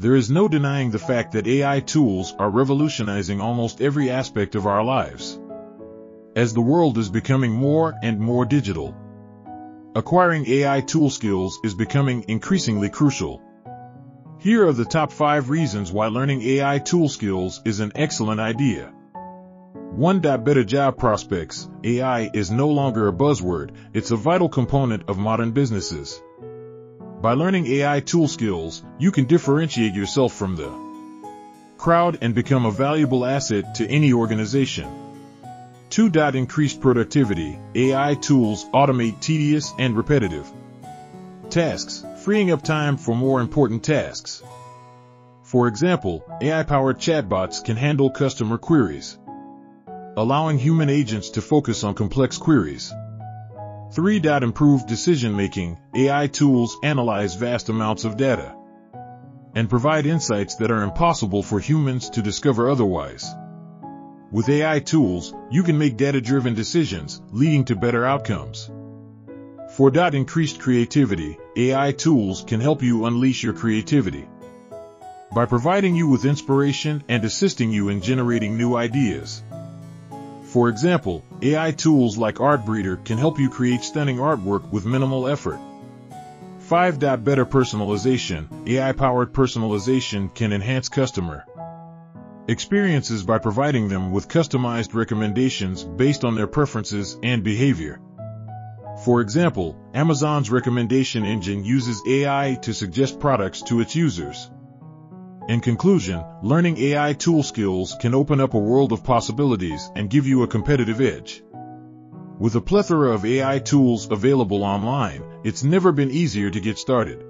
There is no denying the fact that AI tools are revolutionizing almost every aspect of our lives. As the world is becoming more and more digital, acquiring AI tool skills is becoming increasingly crucial. Here are the top 5 reasons why learning AI tool skills is an excellent idea. 1. Better job prospects. AI is no longer a buzzword, it's a vital component of modern businesses. By learning AI tool skills, you can differentiate yourself from the crowd and become a valuable asset to any organization. 2. Increased productivity. AI tools automate tedious and repetitive tasks, freeing up time for more important tasks. For example, AI-powered chatbots can handle customer queries, allowing human agents to focus on complex queries. 3. Improved decision making. AI tools analyze vast amounts of data and provide insights that are impossible for humans to discover otherwise. With AI tools, you can make data-driven decisions, leading to better outcomes. 4. Increased creativity. AI tools can help you unleash your creativity by providing you with inspiration and assisting you in generating new ideas. For example, AI tools like Artbreeder can help you create stunning artwork with minimal effort. 5. Better personalization. AI-powered personalization can enhance customer experiences by providing them with customized recommendations based on their preferences and behavior. For example, Amazon's recommendation engine uses AI to suggest products to its users. In conclusion, learning AI tool skills can open up a world of possibilities and give you a competitive edge. With a plethora of AI tools available online, it's never been easier to get started.